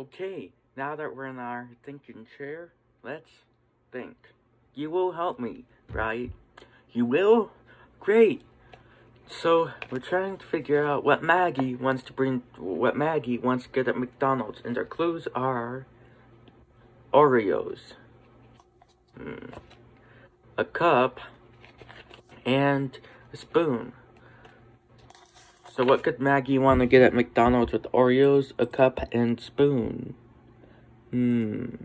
Okay, now that we're in our thinking chair, let's think. You will help me, right? You will? Great. So, we're trying to figure out what Maggie wants to bring, what Maggie wants to get at McDonald's, and our clues are Oreos, hmm, a cup, and a spoon. So what could Maggie want to get at McDonald's with Oreos, a cup, and spoon? Hmm.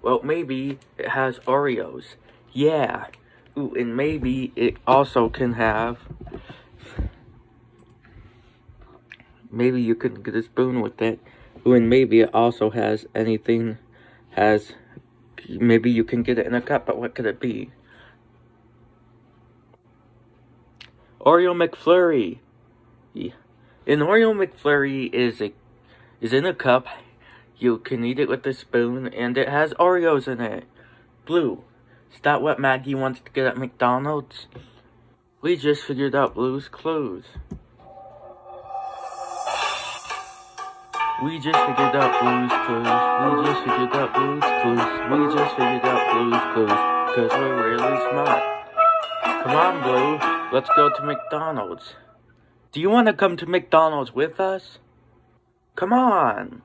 Well, maybe it has Oreos. Yeah. Ooh, and maybe it also can have... Maybe you can get a spoon with it. Ooh, and maybe it also has anything... Has... Maybe you can get it in a cup, but what could it be? Oreo McFlurry. An Oreo McFlurry is a is in a cup. You can eat it with a spoon, and it has Oreos in it. Blue. Is that what Maggie wants to get at McDonald's? We just figured out Blue's clues. We just figured out Blue's clues. We just figured out Blue's clues. We just figured out Blue's clues. Cause we're really smart. Come on, Blue. Let's go to McDonald's. Do you want to come to McDonald's with us? Come on.